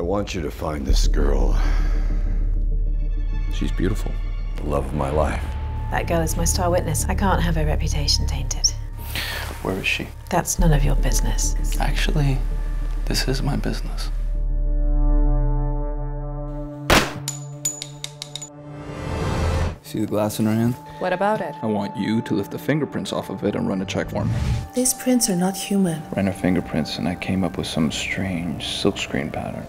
I want you to find this girl. She's beautiful. The love of my life. That girl is my star witness. I can't have her reputation tainted. Where is she? That's none of your business. Actually, this is my business. See the glass in her hand? What about it? I want you to lift the fingerprints off of it and run a check for me. These prints are not human. Ran her fingerprints and I came up with some strange silkscreen pattern.